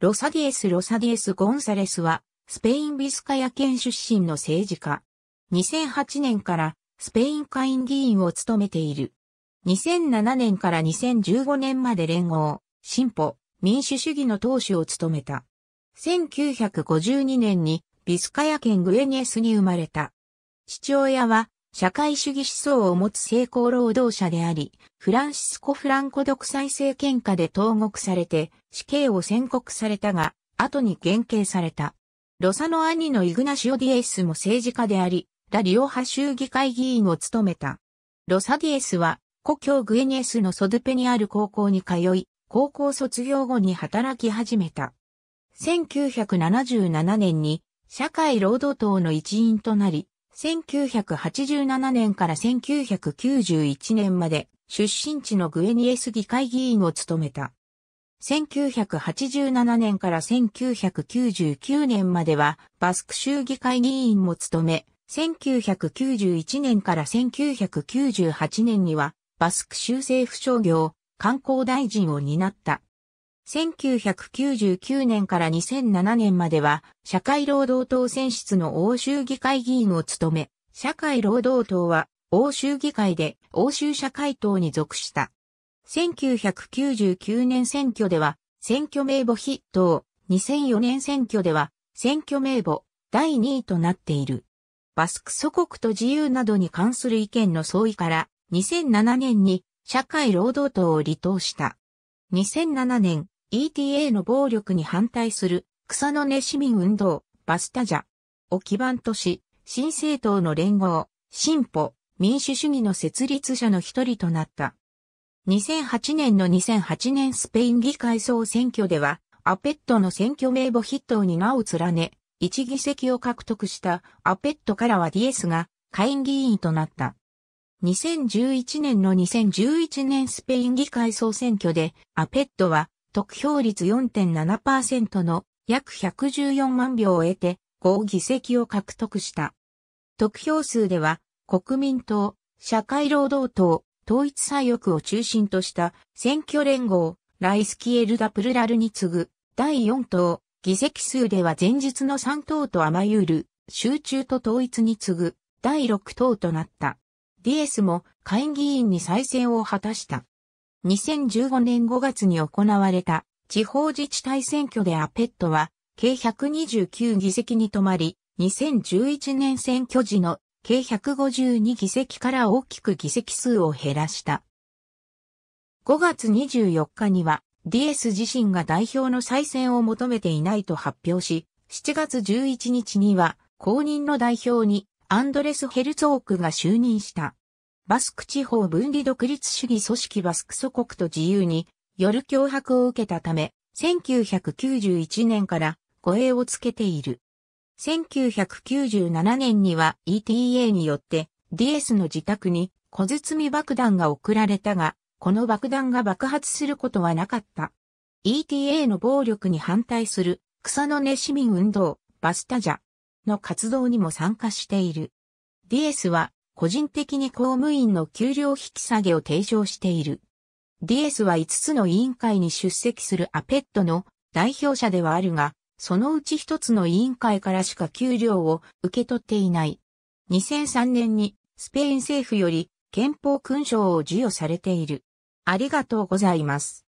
ロサディエス・ロサディエス・ゴンサレスは、スペイン・ビスカヤ県出身の政治家。2008年からスペイン下院議員を務めている。2007年から2015年まで連合、進歩、民主主義の党首を務めた。1952年にビスカヤ県グエニエスに生まれた。父親は社会主義思想を持つ成功労働者であり、フランシスコ・フランコ独裁政権下で投獄されて死刑を宣告されたが、後に減刑された。ロサの兄のイグナシオ・ディエスも政治家であり、ラ・リオ派州議会議員を務めた。ロサディエスは故郷グエニエスのソドゥペにある高校に通い、高校卒業後に働き始めた。1977年に社会労働党の一員となり、1987年から1991年まで出身地のグエニエス議会議員を務めた。1987年から1999年まではバスク州議会議員も務め、1991年から1998年にはバスク州政府商業観光大臣を担った。1999年から2007年までは、社会労働党選出の欧州議会議員を務め、社会労働党は欧州議会で欧州社会党に属した。1999年選挙では、選挙名簿筆頭、2004年選挙では、選挙名簿第2位となっている。バスク祖国と自由などに関する意見の相違から、2007年に社会労働党を離党した。2007年、ETA の暴力に反対する草の根市民運動、バスタジャを基盤とし、新政党の連合、進歩、民主主義の設立者の一人となった。2008年の2008年スペイン議会総選挙では、アペットの選挙名簿筆頭に名を連ね、一議席を獲得したアペットからはディエスが下院議員となった。2011年の2011年スペイン議会総選挙でアペットは得票率4.7%の約114万票を得て5議席を獲得した。得票数では国民党、社会労働党、統一左翼を中心とした選挙連合、ライスキエルダプルラルに次ぐ第4党、議席数では前日の3党とアマユール、集中と統一に次ぐ第6党となった。ディエスも下院議員に再選を果たした。2015年5月に行われた地方自治体選挙でアペットは計129議席に止まり、2011年選挙時の計152議席から大きく議席数を減らした。5月24日には、ディエス自身が代表の再選を求めていないと発表し、7月11日には、公認の代表にアンドレス・ヘルツォークが就任した。バスク地方分離独立主義組織バスク祖国と自由による脅迫を受けたため、1991年から護衛をつけている。1997年には ETA によってディエスの自宅に小包爆弾が送られたが、この爆弾が爆発することはなかった。ETA の暴力に反対する草の根市民運動、バスタジャの活動にも参加している。ディエスは個人的に公務員の給料引き下げを提唱している。ディエスは5つの委員会に出席するアペットの代表者ではあるが、そのうち1つの委員会からしか給料を受け取っていない。2003年にスペイン政府より憲法勲章を授与されている。ありがとうございます。